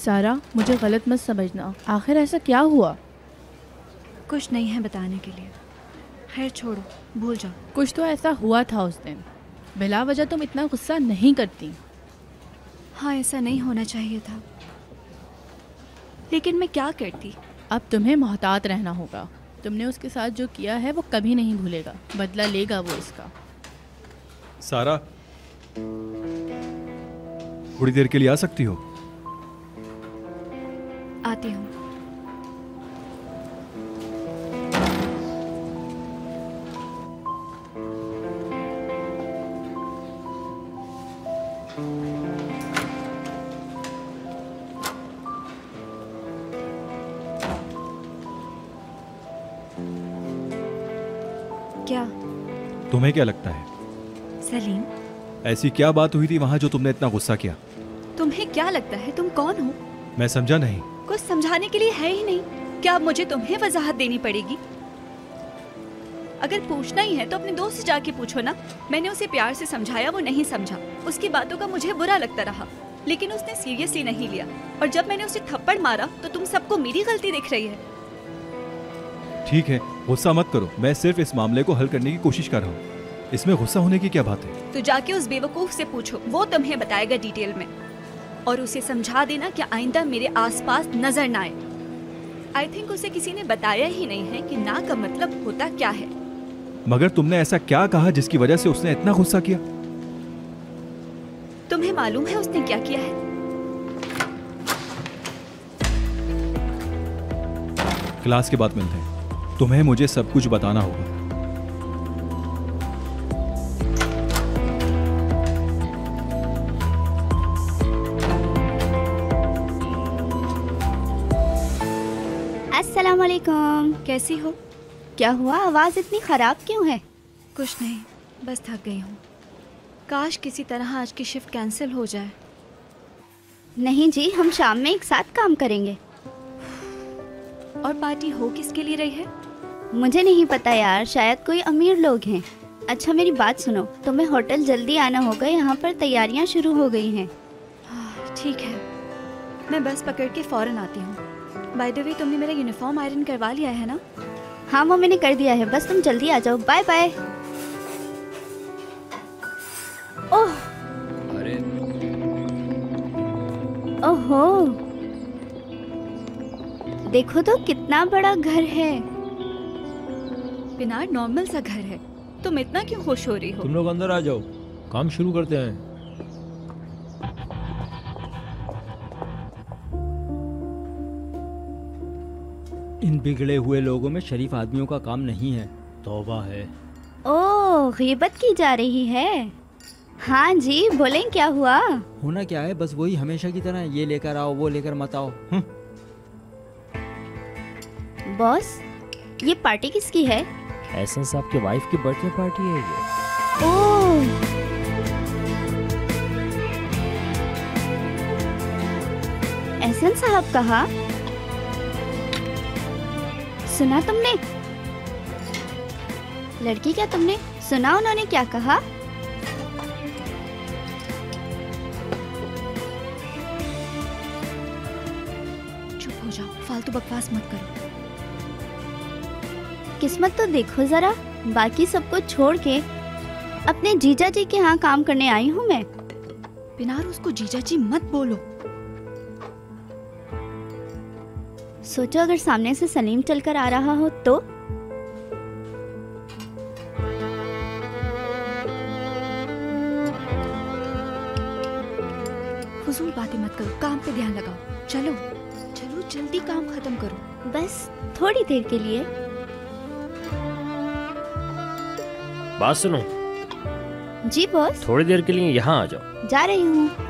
सारा मुझे गलत मत समझना। आखिर ऐसा क्या हुआ? कुछ नहीं है बताने के लिए। खैर छोड़ो भूल जाओ। कुछ तो ऐसा हुआ था उस दिन। बिला वजह तुम इतना गुस्सा नहीं करती। हाँ ऐसा नहीं होना चाहिए था। लेकिन मैं क्या करती? अब तुम्हें मोहतात रहना होगा। तुमने उसके साथ जो किया है वो कभी नहीं भूलेगा। बदला लेगा वो इसका। सारा थोड़ी देर के लिए आ सकती हो? आती हूँ। क्या? तुम्हें क्या लगता है? सलीम? ऐसी क्या बात हुई थी वहाँ जो तुमने इतना गुस्सा किया? तुम्हें क्या लगता है? तुम कौन हो? मैं समझा नहीं। कुछ समझाने के लिए है ही नहीं। क्या अब मुझे तुम्हें वजाहत देनी पड़ेगी? अगर पूछना ही है तो अपने दोस्त से जाके पूछो ना। मैंने उसे प्यार से समझाया वो नहीं समझा। उसकी बातों का मुझे बुरा लगता रहा लेकिन उसने सीरियसली नहीं लिया। और जब मैंने उसे थप्पड़ मारा तो तुम सबको मेरी गलती दिख रही है। ठीक है गुस्सा मत करो। मैं सिर्फ़ इस मामले को हल करने की कोशिश कर रहा हूँ। इसमें गुस्सा होने की क्या बात है? तो जाके उस बेवकूफ़ से पूछो। वो तुम्हें बताएगा डिटेल में। और उसे समझा देना कि आइंदा मेरे आसपास नज़र ना आए। आई थिंक उसे किसी ने बताया ही नहीं है कि ना का मतलब होता क्या है। मगर तुमने ऐसा क्या कहा जिसकी वजह से उसने इतना गुस्सा किया? तुम्हें मालूम है उसने क्या किया है? क्लास के बाद मिलते हैं। तुम्हें मुझे सब कुछ बताना होगा। अस्सलाम कैसी हो? क्या हुआ? आवाज़ इतनी ख़राब क्यों है? कुछ नहीं बस थक गई हूँ। काश किसी तरह आज की शिफ्ट कैंसिल हो जाए। नहीं जी हम शाम में एक साथ काम करेंगे। और पार्टी हो किसके लिए रही है? मुझे नहीं पता यार शायद कोई अमीर लोग हैं। अच्छा मेरी बात सुनो। तुम्हें होटल जल्दी आना होगा यहाँ पर तैयारियाँ शुरू हो गई हैं। हाँ, ठीक है। मैं बस पकड़ के फ़ौरन आती हूँ। बाय द वे तुमने मेरा यूनिफॉर्म आयरन करवा लिया है ना? हाँ वो मैंने कर दिया है। बस तुम जल्दी आ जाओ। Bye bye oh. अरे। ओहो। देखो तो कितना बड़ा घर है। पिनार नॉर्मल सा घर है। तुम इतना क्यों खुश हो रही हो? तुम लोग अंदर आ जाओ। काम शुरू करते हैं। इन बिगड़े हुए लोगों में शरीफ आदमियों का काम नहीं है। तौबा है। ओह गीबत की जा रही है। हाँ जी बोलें क्या हुआ? होना क्या है? बस वही हमेशा की तरह ये लेकर आओ वो लेकर मत आओ। हम्म, बॉस ये पार्टी किसकी है? एहसन साहब के वाइफ की बर्थडे पार्टी है ये। ओह। एहसन साहब कहा? सुना तुमने? लड़की क्या तुमने? सुना उन्होंने क्या कहा? चुप हो जाओ फालतू बकवास मत करो। किस्मत तो देखो जरा बाकी सबको छोड़ के अपने जीजा जी के यहाँ काम करने आई हूँ मैं। पिनार उसको जीजा जी मत बोलो। सोचो अगर सामने से सलीम चलकर आ रहा हो तो? फजूल बातें मत करो काम पे ध्यान लगाओ। चलो चलो जल्दी काम खत्म करो। बस थोड़ी देर के लिए। बात सुनो। जी बॉस। थोड़ी देर के लिए यहाँ आ जाओ। जा रही हूँ।